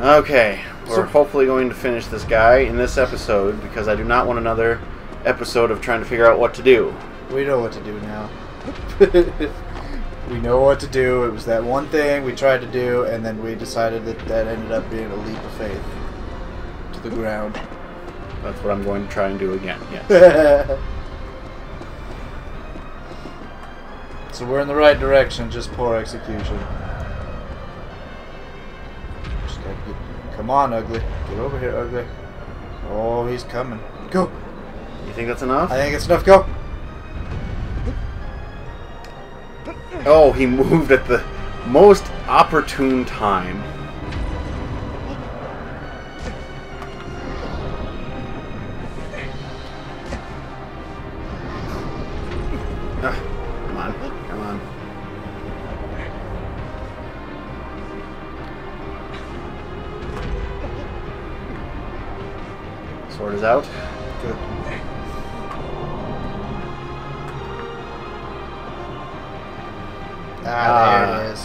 Okay, we're So- hopefully going to finish this guy in this episode because I do not want another episode of trying to figure out what to do. We know what to do now. we know what to do. It was that one thing we tried to do, and then we decided that that ended up being a leap of faith to the ground. That's what I'm going to try and do again. Yes. so we're in the right direction, just poor execution. Come on, ugly. Get over here, ugly. Oh, he's coming. Go. You think that's enough? I think it's enough. Go. Oh, he moved at the most opportune time. Out. Good. Ah, Ah. there it is.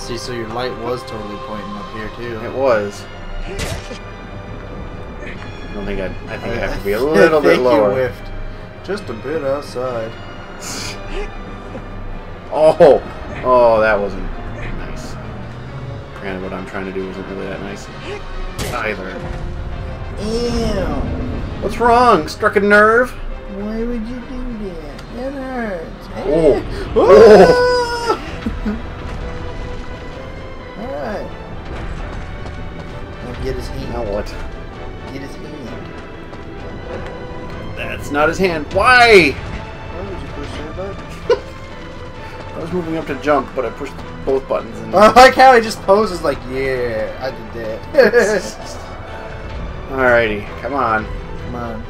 See, so your light was totally pointing up here too. It was. I don't think I. I think I have to be a little bit think You lower. whiffed. Just a bit outside. Oh, oh, that wasn't. Granted, what I'm trying to do isn't really that nice either. Ew. What's wrong? Struck a nerve? Why would you do that? That hurts. Oh. Oh. Alright. Now get his hand. Now what? Get his hand. That's not his hand. Why was moving up to jump, but I pushed both buttons and. I like how he just poses like, yeah, I did that. Alrighty, come on. Come on.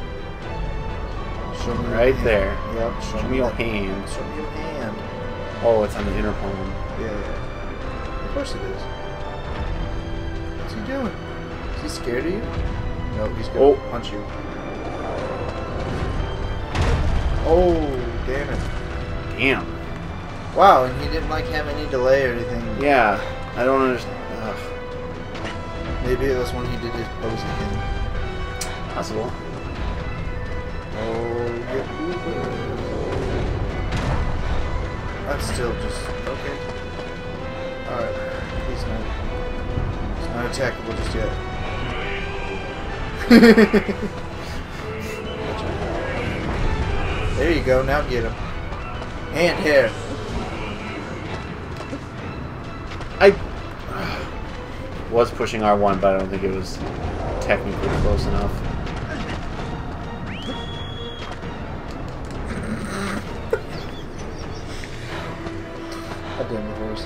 Show me your Right there. Yep, show, Show me your hand. Show me your hand. Oh, it's on the inner palm. Yeah, yeah. Of course it is. What's he doing? Is he scared of you? No, he's gonna Oh. punch you. Oh, damn it. Damn. Wow, and he didn't like have any delay or anything. Yeah, I don't understand. Ugh, Maybe it was when he did his posing thing. possible. Oh, get Uber. That's still just okay. Alright, he's not he's not attackable just yet. there you go, now get him. And here. I was pushing R1, but I don't think it was technically close enough. I damn the horse.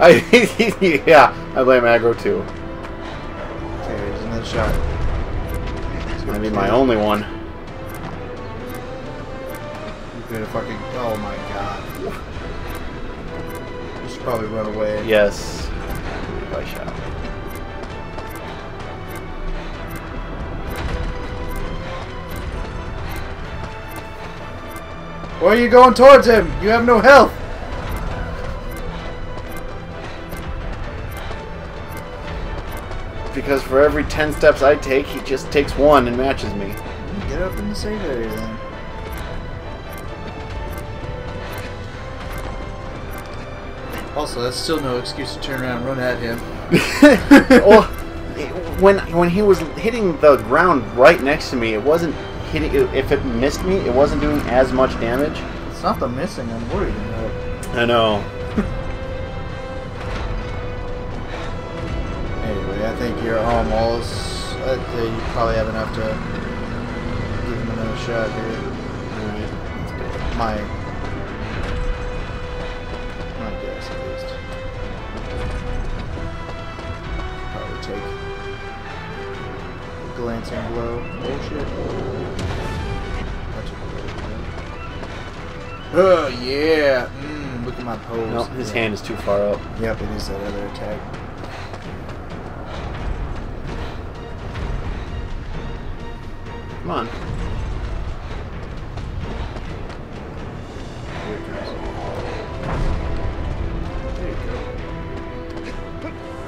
I yeah, I blame Agro too. Okay, there's another shot. It's gonna be my only one. You could have fucking oh my god. Should probably run away. Yes, I shall. Why are you going towards him? You have no health. Because for every ten steps I take, he just takes one and matches me. Get up in the save area then. Also, that's still no excuse to turn around and run at him. well, when when he was hitting the ground right next to me, it wasn't hitting. If it missed me, it wasn't doing as much damage. It's not the missing I'm worried about. I know. Anyway, I think you're almost. I'd you probably have enough to give him another shot here. Alright. My. My at least. Probably take. a Glancing blow. Oh shit. Oh yeah! Mm, look at my pose. No, his Yeah. hand is too far up. Yep, it is that other attack. Come on.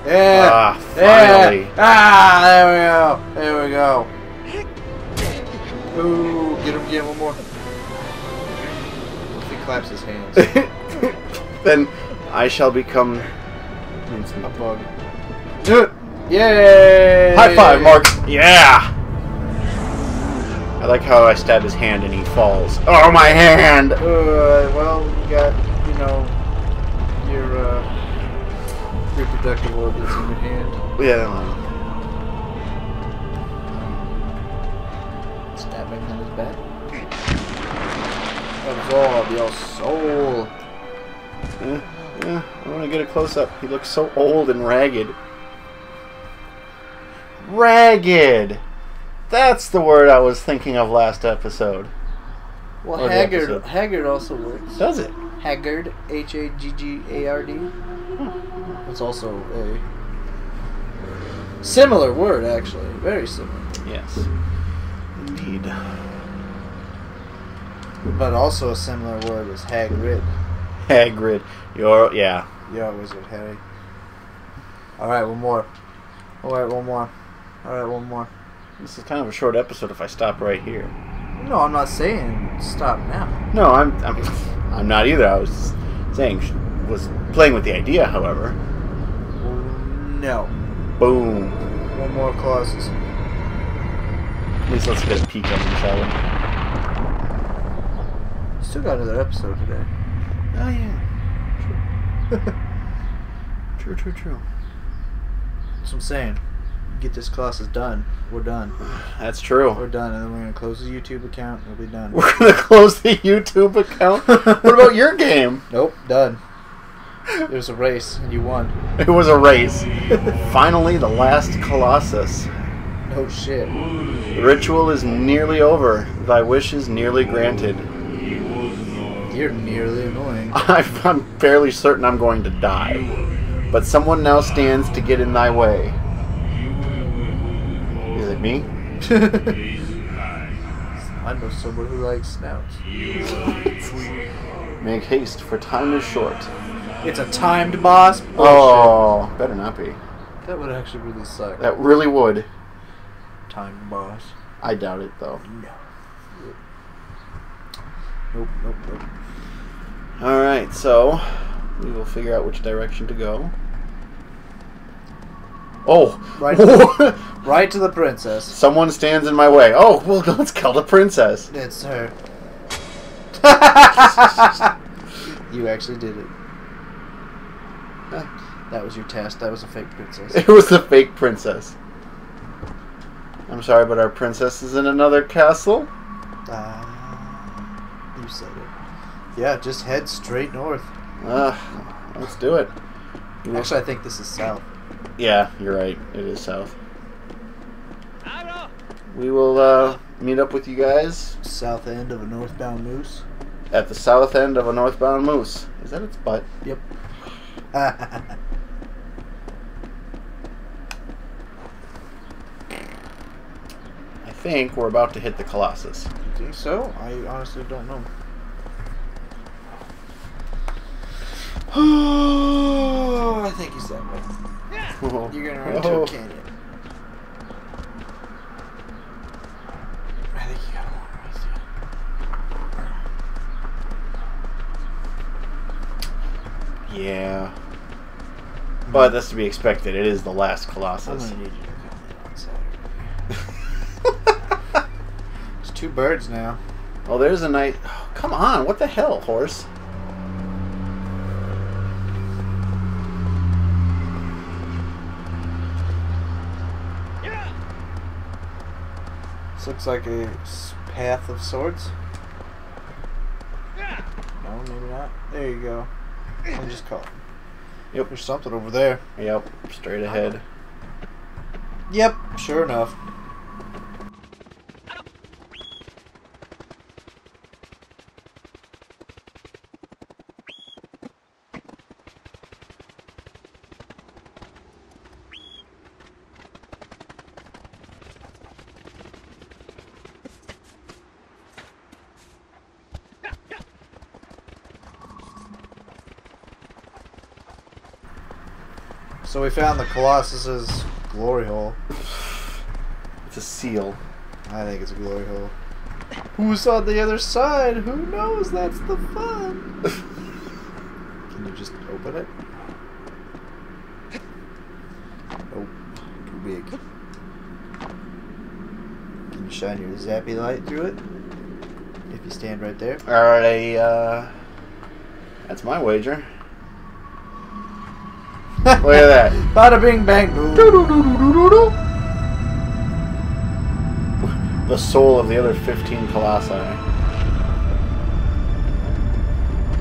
Yeah. Ah, yeah. finally. Ah, there we go. There we go. Ooh, get him, get him one more. He claps his hands. then I shall become. A bug. Yay! High five, Marc. Yeah. I like how I stab his hand and he falls. Oh, my hand. Uh, well, you got, you know, reproductive organs in your hand. Yeah. Stabbing on his back. Absorb your soul. Yeah, yeah. I want to get a close up. He looks so old and ragged. Ragged. That's the word I was thinking of last episode. Well, Haggard, episode. Haggard also works. Does it? Haggard, H A G G A R D. Hmm. It's also a similar word, actually. Very similar. Yes. Indeed. But also a similar word is Hagrid. Hagrid. You're yeah. You're a wizard, Harry. Alright, one more. Alright, one more. Alright, one more. This is kind of a short episode if I stop right here. No, I'm not saying stop now. No, I'm I'm, I'm not either. I was saying was playing with the idea, however. No. Boom. One more Colossus. At least let's get a peek them, shall we? Still got another episode today. Oh yeah. True, true, true. That's what I'm saying. Get this Colossus done. We're done. That's true. We're done, and then we're gonna close the YouTube account. We'll be done. We're gonna close the YouTube account. what about your game? Nope, done. It was a race, and you won. It was a race. Finally, the last Colossus. Oh shit. The ritual is nearly over. Thy wish is nearly granted. You're nearly annoying. I'm fairly certain I'm going to die. But someone now stands to get in thy way. Me? I know someone who likes snouts. Make haste, for time is short. It's a timed boss. Oh, bullshit. Oh, better not be. that would actually really suck. That really would. timed boss. I doubt it, though. No. Nope, nope, nope. Alright, so we will figure out which direction to go. Oh! Right. Right to the princess. Someone stands in my way. Oh, well, let's kill the princess. It's her. you actually did it. That was your test. That was a fake princess. It was the fake princess. I'm sorry, but our princess is in another castle. Ah, you said it. Yeah, just head straight north. Uh, let's do it. Actually, I think this is south. Yeah, you're right. It is south. We will uh, meet up with you guys South end of a northbound moose. at the south end of a northbound moose. Is that its butt? Yep. I think we're about to hit the Colossus. think so? I honestly don't know. I think he's that way. You're gonna run into Oh. a canyon. I think you got one right Yeah. But that's to be expected. It is the last there. I'm Colossus. gonna need you to come on Saturday. There's two birds now. Oh, there's a night. Oh, come on! What the hell, horse? This looks like a path of swords. No, maybe not. There you go. I'm just calling. Yep. There's something over there. Yep. Straight ahead. Yep, sure enough. So we found the Colossus's glory hole. It's a seal. I think it's a glory hole. Who's on the other side? Who knows? That's the fun. Can you just open it? Nope. Too big. Can you shine your zappy light through it? If you stand right there. Alright, uh. That's my wager. Look at that. Bada bing bang boom. The soul of the other 15 colossi.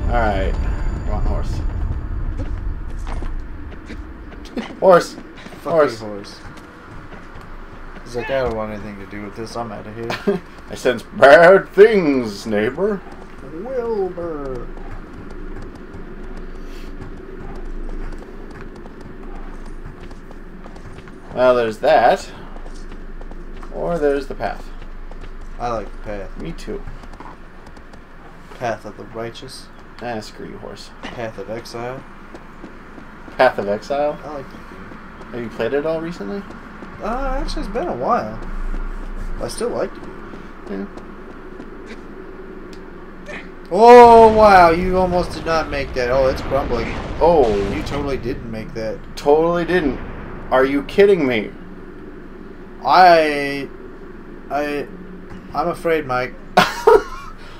Alright. Come on, horse. Horse! Horse. horse. He's like, I don't want anything to do with this. I'm out of here. I sense bad things, neighbor. Wilbur. Well, there's that. Or there's the path. I like the path. Me too. Path of the righteous. Ah, screw you, horse. Path of exile. Path of Exile. I like that game. Have you played it all recently? Uh, actually, it's been a while. I still like game. Yeah. Oh, wow. You almost did not make that. Oh, it's crumbling. Oh, You totally didn't make that. totally didn't. Are you kidding me? I. I. I'm afraid, Mike.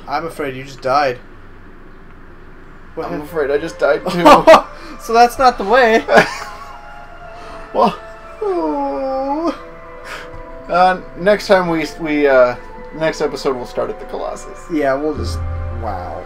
I'm afraid you just died. What I'm afraid I just died too. so that's not the way. well, Oh. uh, next time we we uh, next episode we'll start at the Colossus. Yeah, we'll just. Wow.